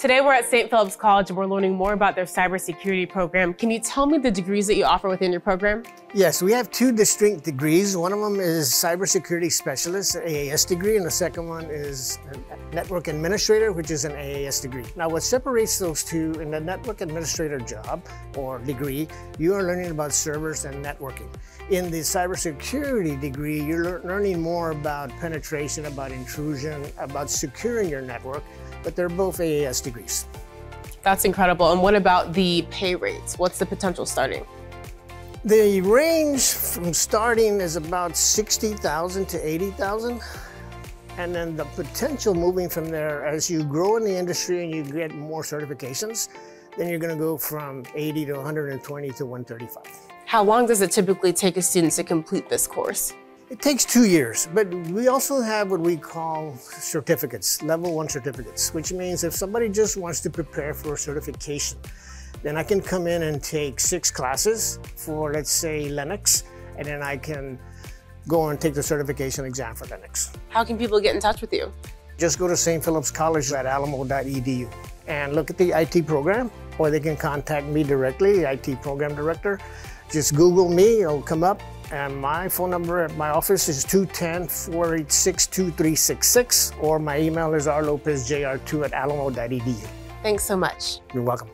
Today we're at St. Philip's College and we're learning more about their cybersecurity program. Can you tell me the degrees that you offer within your program? Yes, we have two distinct degrees. One of them is cybersecurity specialist, AAS degree, and the second one is network administrator, which is an AAS degree. Now, what separates those two in the network administrator job or degree, you are learning about servers and networking. In the cybersecurity degree, you're learning more about penetration, about intrusion, about securing your network but they're both AAS degrees. That's incredible. And what about the pay rates? What's the potential starting? The range from starting is about 60,000 to 80,000. And then the potential moving from there as you grow in the industry and you get more certifications, then you're going to go from 80 to 120 to 135. How long does it typically take a student to complete this course? It takes two years, but we also have what we call certificates, level one certificates, which means if somebody just wants to prepare for a certification, then I can come in and take six classes for, let's say, Linux, and then I can go and take the certification exam for Linux. How can people get in touch with you? Just go to St. Philip's College at alamo.edu and look at the IT program, or they can contact me directly, the IT program director. Just Google me, it'll come up, and my phone number at my office is 210-486-2366 or my email is rlopezjr2 at alamo.edu. Thanks so much. You're welcome.